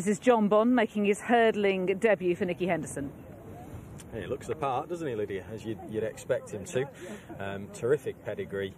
This is Jonbon making his hurdling debut for Nicky Henderson. He looks the part, doesn't he, Lydia, as you'd, you'd expect him to. Um, terrific pedigree.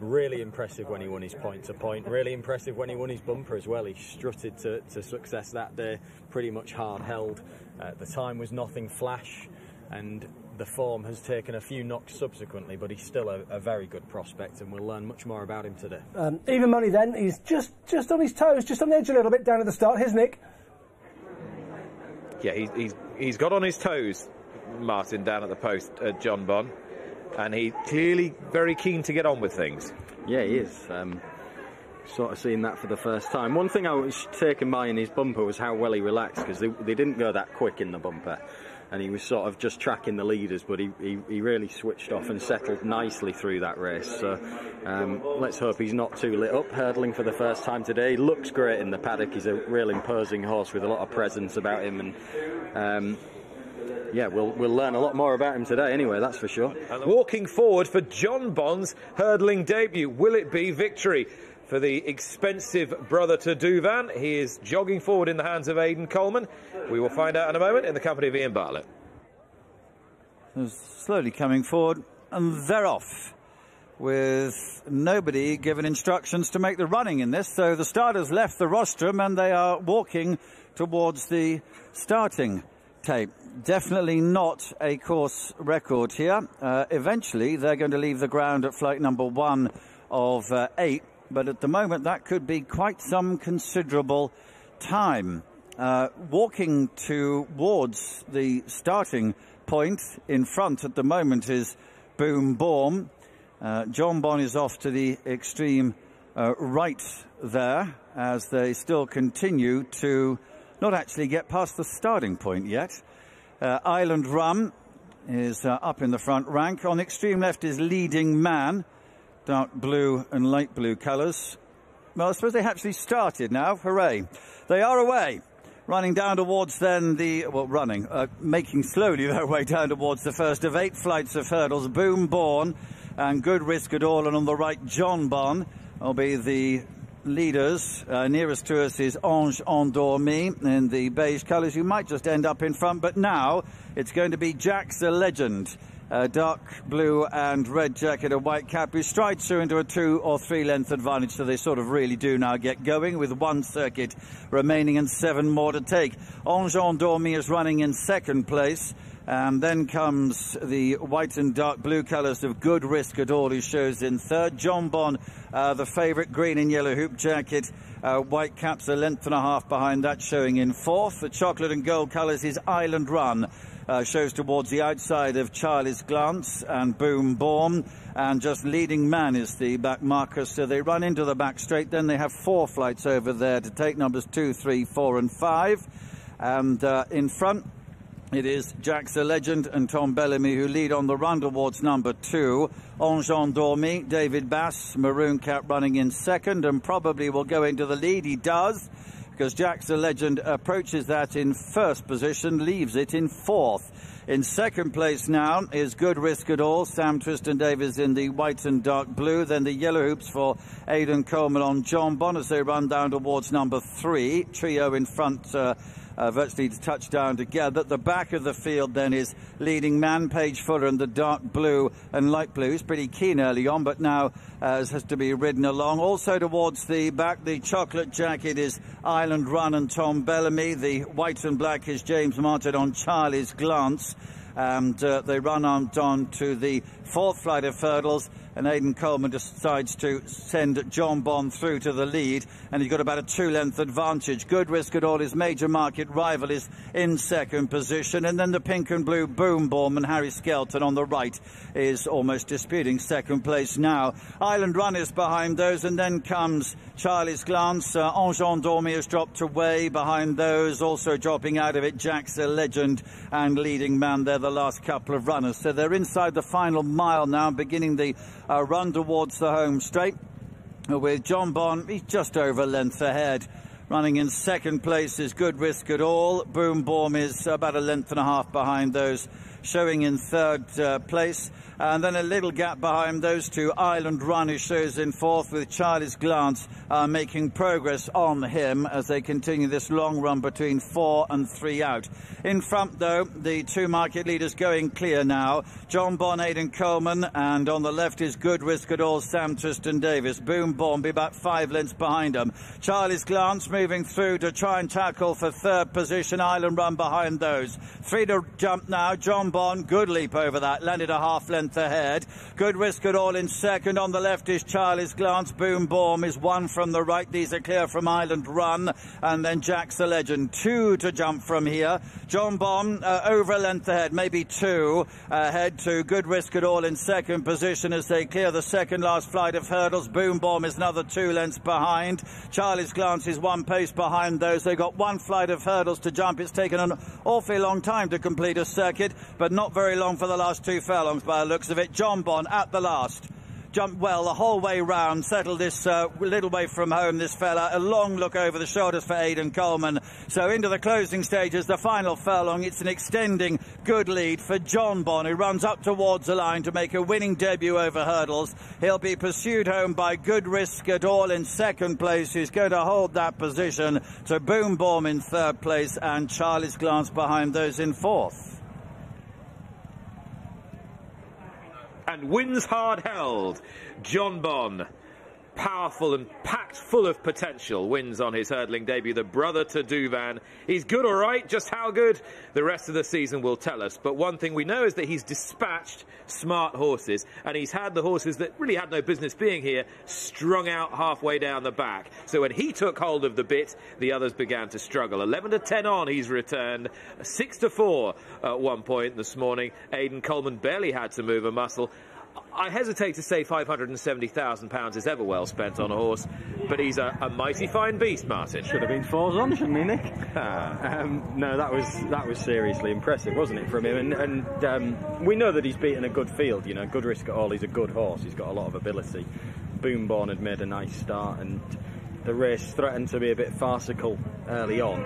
Really impressive when he won his point to point. Really impressive when he won his bumper as well. He strutted to, to success that day, pretty much hard held. Uh, the time was nothing flash, and the form has taken a few knocks subsequently, but he's still a, a very good prospect, and we'll learn much more about him today. Um, even money then, he's just, just on his toes, just on the edge a little bit down at the start. Here's Nick. Yeah, he's, he's, he's got on his toes, Martin, down at the post, uh, Jonbon, and he clearly very keen to get on with things. Yeah, he is. Um, sort of seeing that for the first time. One thing I was taken by in his bumper was how well he relaxed because they, they didn't go that quick in the bumper and he was sort of just tracking the leaders, but he, he, he really switched off and settled nicely through that race. So um, let's hope he's not too lit up, hurdling for the first time today. He looks great in the paddock. He's a real imposing horse with a lot of presence about him, and um, yeah, we'll we'll learn a lot more about him today. Anyway, that's for sure. Walking forward for Jonbon's hurdling debut, will it be victory? For the expensive brother to Douvan. He is jogging forward in the hands of Aidan Coleman. We will find out in a moment in the company of Ian Bartlett. He's Slowly coming forward, and they're off with nobody given instructions to make the running in this. So the starters left the rostrum and they are walking towards the starting tape. Definitely not a course record here. Uh, eventually, they're going to leave the ground at flight number one of uh, eight but at the moment that could be quite some considerable time. Uh, walking towards the starting point in front at the moment is Boom Boom. Uh, Jonbon is off to the extreme uh, right there as they still continue to not actually get past the starting point yet. Uh, Island Rum is uh, up in the front rank. On the extreme left is Leading Man dark blue and light blue colours. Well, I suppose they actually started now. Hooray. They are away. Running down towards then the, well, running, uh, making slowly their way down towards the first of eight flights of hurdles. Boom Born and Good Risk at all. And on the right, Jonbon will be the leaders. Uh, nearest to us is Ange Endormi in the beige colours. You might just end up in front, but now it's going to be Jack's a Legend uh, dark blue and red jacket, a white cap, who strides through into a two or three length advantage, so they sort of really do now get going with one circuit remaining and seven more to take. Ange Endormi is running in second place. And then comes the white and dark blue colours of Good Risk at all, who shows in third. Jonbon, uh, the favourite, green and yellow hoop jacket. Uh, white caps a length and a half behind that, showing in fourth. The chocolate and gold colours is Island Run uh, shows towards the outside of Charlie's Glance and Boom Boom. And just leading man is the back marker. So they run into the back straight. Then they have four flights over there to take numbers two, three, four, and five. And uh, in front, it is Jack's a Legend and Tom Bellamy who lead on the run towards number two. Ange Endormi, David Bass, Maroon Cap running in second and probably will go into the lead. He does because Jack's a legend approaches that in first position, leaves it in fourth. In second place now is Good Risk at All. Sam Twiston-Davies in the white and dark blue. Then the yellow hoops for Aidan Coleman on Jonbon as they run down towards number three. Trio in front. Uh, uh, virtually to touchdown together. At the back of the field then is leading man Page Fuller in the dark blue and light blue. He's pretty keen early on, but now uh, has to be ridden along. Also towards the back, the chocolate jacket is Island Run and Tom Bellamy. The white and black is James Martin on Charlie's Glance. And uh, they run on, on to the fourth flight of hurdles and Aidan Coleman decides to send Jonbon through to the lead, and he's got about a two-length advantage. Good risk at all. His major market rival is in second position, and then the pink and blue Boom Boom and Harry Skelton on the right is almost disputing second place now. Island Run is behind those, and then comes Charlie's Glance. Uh, Ange Endormi has dropped away behind those, also dropping out of it. Jack's a legend and leading man. They're the last couple of runners, so they're inside the final mile now, beginning the uh, run towards the home straight with Jonbon. He's just over length ahead. Running in second place is Good Risk at All. Boom Boom is about a length and a half behind those showing in third uh, place. And then a little gap behind those two, Island Run, who shows in fourth with Charlie's Glance uh, making progress on him as they continue this long run between four and three out. In front, though, the two market leaders going clear now. Jonbon, Aidan Coleman, and on the left is Good Risk at all, Sam Twiston-Davies. Boom Bombi about five lengths behind him. Charlie's Glance moving through to try and tackle for third position. Island Run behind those. Three to jump now. John Bon, good leap over that, landed a half length ahead. Good risk at all in second. On the left is Charlie's Glance. Boom Boom is one from the right. These are clear from Island Run. And then Jack's the Legend. Two to jump from here. Jonbon uh, over a length ahead, maybe two ahead to Good Risk at all in second position as they clear the second last flight of hurdles. Boom Bomb is another two lengths behind. Charlie's Glance is one pace behind those. They've got one flight of hurdles to jump. It's taken an awfully long time to complete a circuit, but not very long for the last two furlongs by the looks of it. Jonbon at the last jumped well the whole way round, settled this uh, little way from home, this fella. A long look over the shoulders for Aidan Coleman. So into the closing stages, the final furlong. It's an extending good lead for Jonbon, who runs up towards the line to make a winning debut over hurdles. He'll be pursued home by Good Risk at all in second place, who's going to hold that position to Boom Boom in third place and Charlie's Glance behind those in fourth. And wins hard held. Jonbon powerful and packed full of potential, wins on his hurdling debut. The brother to Douvan. He's good, all right. Just how good the rest of the season will tell us. But one thing we know is that he's dispatched smart horses, and he's had the horses that really had no business being here strung out halfway down the back. So when he took hold of the bit, the others began to struggle. 11 to 10 on, he's returned. 6 to 4 at one point this morning. Aidan Coleman barely had to move a muscle. I hesitate to say £570,000 is ever well spent on a horse, but he's a, a, mighty fine beast, Martin. Should have been fours on, shouldn't he, Nick? um, no, that was that was seriously impressive, wasn't it, from him? And, and um, we know that he's beaten a good field, you know, good risk at all. He's a good horse, he's got a lot of ability. Boom Boom had made a nice start, and the race threatened to be a bit farcical early on,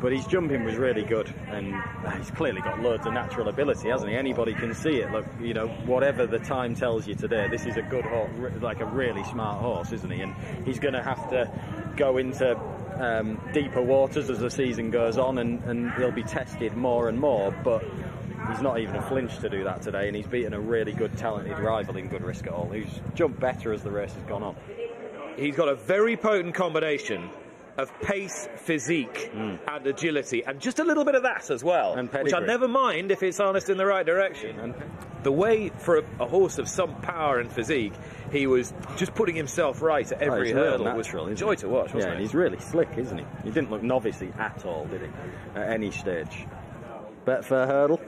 but his jumping was really good, and he's clearly got loads of natural ability, hasn't he? Anybody can see it. Look, you know, whatever the time tells you today, this is a good horse, like a really smart horse, isn't he? And he's going to have to go into um, deeper waters as the season goes on, and, and he'll be tested more and more, but he's not even a flinch to do that today, and he's beaten a really good, talented rival in Good Risk at All, who's jumped better as the race has gone on he's got a very potent combination of pace, physique, mm. and agility, and just a little bit of that as well, which I never mind if it's harnessed in the right direction. And the way for a, a, horse of some power and physique, he was just putting himself right at every oh, hurdle. Natural, was joy to watch, yeah, it? he's really slick, isn't he? He didn't look novicey at all, did he? At any stage. Bet for a hurdle.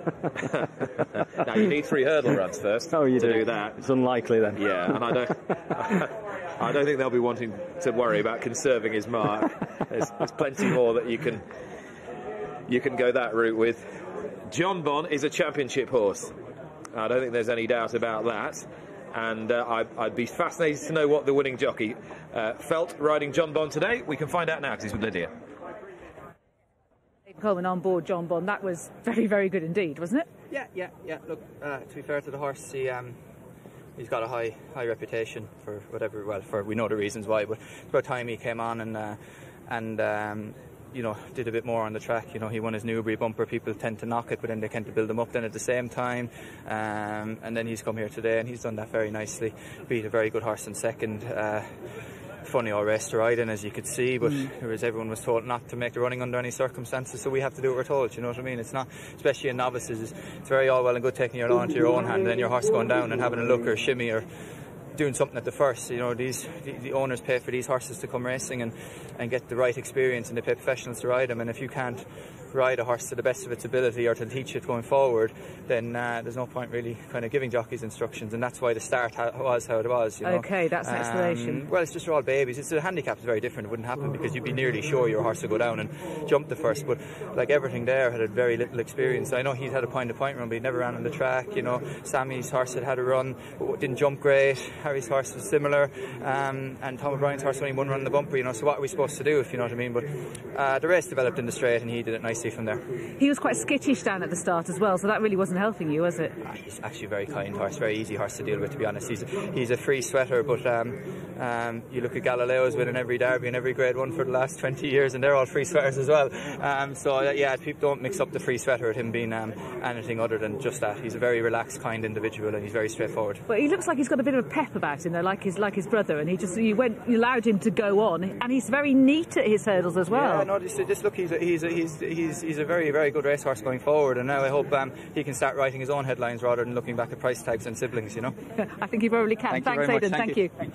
now you need three hurdle runs first. Oh, you to do. do that. It's unlikely then. Yeah, and I don't. I don't think they'll be wanting to worry about conserving his mark. There's, there's plenty more that you can you can go that route with. Jonbon is a championship horse. I don't think there's any doubt about that. And uh, I'd, I'd, be fascinated to know what the winning jockey uh, felt riding Jonbon today. We can find out now because he's with Lydia. Coleman on board Jonbon. That was very, very good indeed, wasn't it? Yeah, yeah, yeah. Look, uh, to be fair to the horse, he um, he's got a high high reputation for whatever. Well, for we know the reasons why, but about time he came on and uh, and um, you know did a bit more on the track. You know, he won his Newbury bumper. People tend to knock it, but then they tend to build him up. Then at the same time, um, and then he's come here today and he's done that very nicely. Beat a very good horse in second. Uh, funny old race to ride in, as you could see, but mm. was, everyone was told not to make the running under any circumstances, so we have to do what we're told, you know what I mean? It's not, especially in novices, it's very all well and good taking your law into your own hand, and then your horse going down and having a look or a shimmy or doing something at the first. You know, these the, the, owners pay for these horses to come racing and, and get the right experience, and they pay professionals to ride them. And if you can't ride a horse to the best of its ability or to teach it going forward, then uh, there's no point really kind of giving jockeys instructions, and that's why the start ha- was how it was. You know? Okay, that's an um, explanation. Well, it's just all babies. It's the handicap is very different. It wouldn't happen because you'd be nearly sure your horse would go down and jump the first. But like everything there had a very little experience. I know he'd had a point to point run, but he never ran on the track. You know, Sammy's horse had had a run, didn't jump great. Harry's horse was similar, um, and Tom O'Brien's horse only one run in the bumper. You know, so what are we supposed to do if you know what I mean? But uh, the race developed in the straight, and he did it from there. He was quite skittish down at the start as well, so that really wasn't helping you, was it? Ah, He's actually a very kind horse, very easy horse to deal with. To be honest, he's he's a free sweater, but um, um, you look at Galileo's winning every Derby and every Grade One for the last 20 years, and they're all free sweaters as well. Um, so uh, yeah, people don't mix up the free sweater with him being um, anything other than just that. He's a very relaxed, kind individual, and he's very straightforward. But he looks like he's got a bit of a pep about him, though, like his like his brother, and he just you went you allowed him to go on, and he's very neat at his hurdles as well. Yeah, no, just, just look, he's a, he's, a, he's, he's, he's a very, very good racehorse going forward, and now I hope um, he can start writing his own headlines rather than looking back at price tags and siblings, you know. I think he probably can. Thank you Thanks, very much. Aidan. Thank Thank you. you.